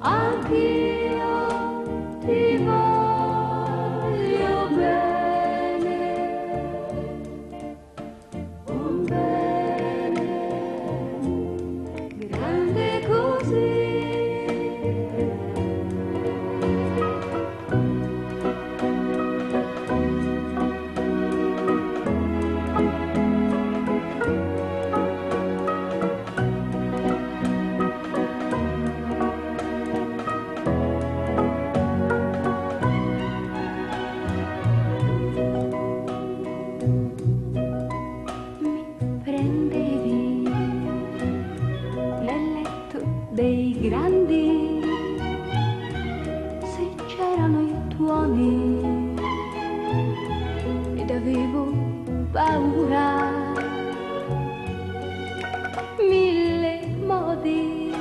I'll here. Grandi se c'erano i tuoni ed avevo paura. Mille modi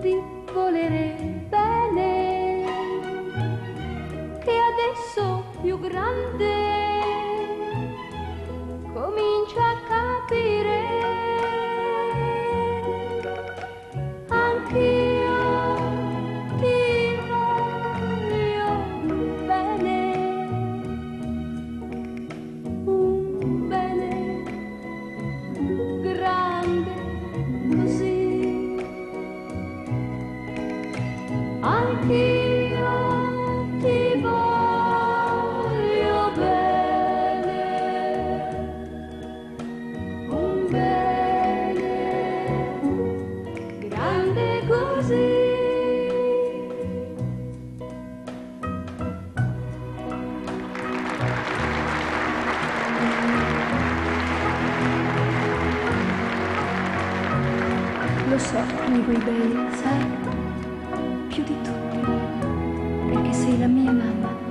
di volere bene che adesso più grande Lo so, mi vuoi bene, sai? Più di tutti, perché sei la mia mamma.